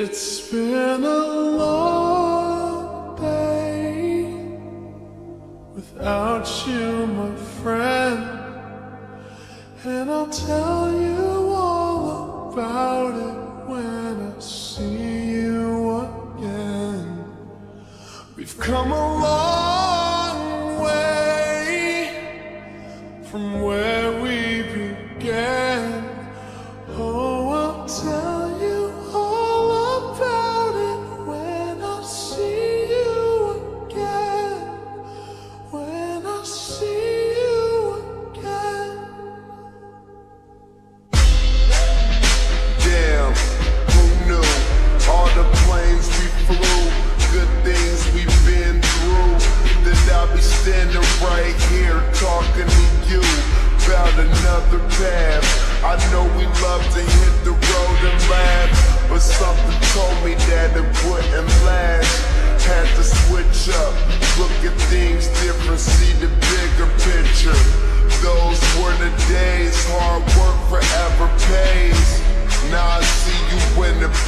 It's been a long day without you, my friend. And I'll tell you all about it when I see you again. We've come a long see.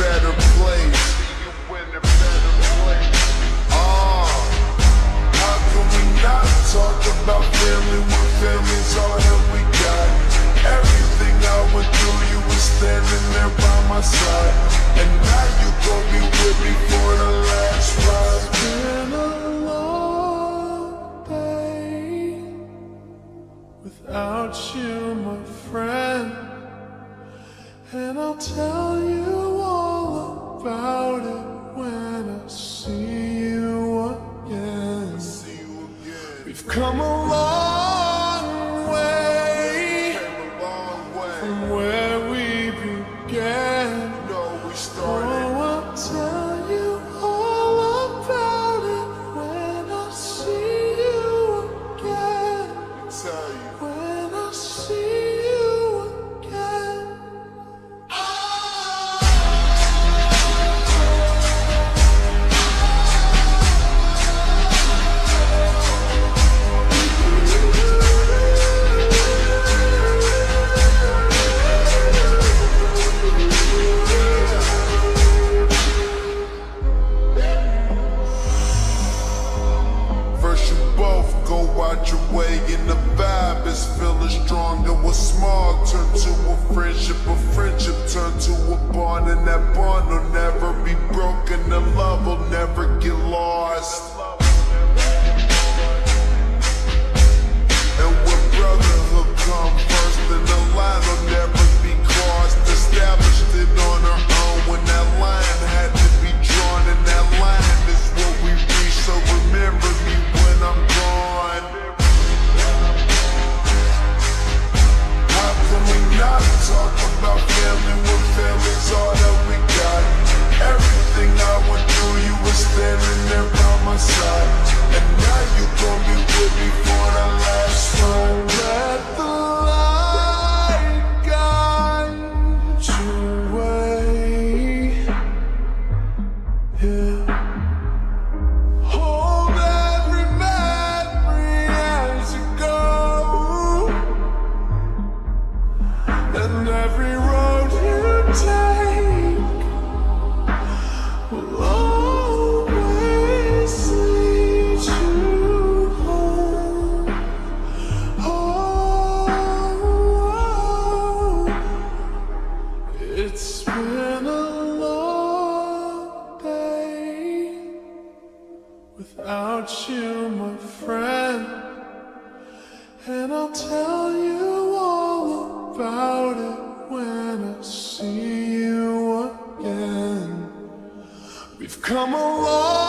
better place. Ah, how can we not talk about family when family's all that we got? Everything I went through, you were standing there by my side, and now you gon' be with me for the last ride. It's been a long day without you, my friend, and I'll tell you about it when I see you again. See you again. We've come along. that ball. It's been a long day without you, my friend. And I'll tell you all about it when I see you again. We've come a long